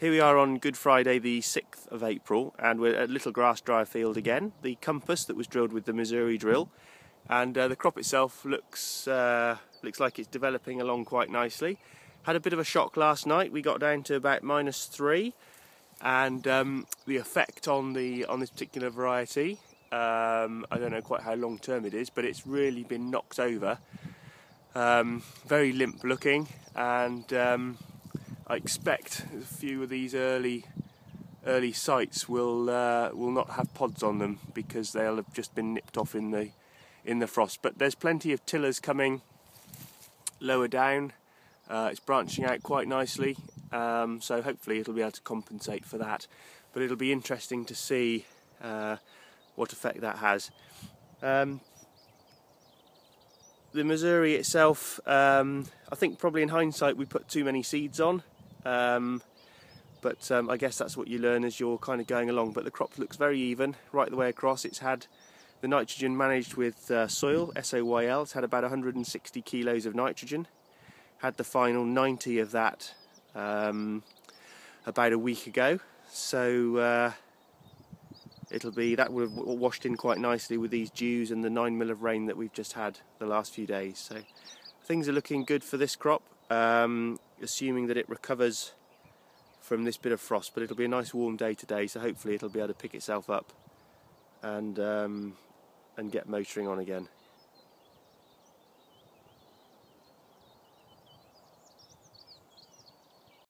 Here we are on Good Friday, the 6th of April, and we're at Little Grass Dry Field again. The compass that was drilled with the Mzuri drill, and uh, the crop itself looks uh, looks like it's developing along quite nicely. Had a bit of a shock last night. We got down to about minus three, and um, the effect on the on this particular variety, um, I don't know quite how long term it is, but it's really been knocked over. Um, very limp looking, and um, I expect a few of these early early sites will uh, will not have pods on them because they'll have just been nipped off in the in the frost. But there's plenty of tillers coming lower down. Uh, it's branching out quite nicely, um, so hopefully it'll be able to compensate for that. But it'll be interesting to see uh, what effect that has. Um, the Mzuri itself, um, I think probably in hindsight we put too many seeds on. Um, but um, I guess that's what you learn as you're kind of going along. But the crop looks very even right the way across. It's had the nitrogen managed with uh, soil, SOYL. It's had about 160 kilos of nitrogen. Had the final 90 of that um, about a week ago. So uh, it'll be that would have washed in quite nicely with these dews and the nine mil of rain that we've just had the last few days. So things are looking good for this crop um, assuming that it recovers from this bit of frost. But it'll be a nice warm day today, so hopefully it'll be able to pick itself up and um, and get motoring on again.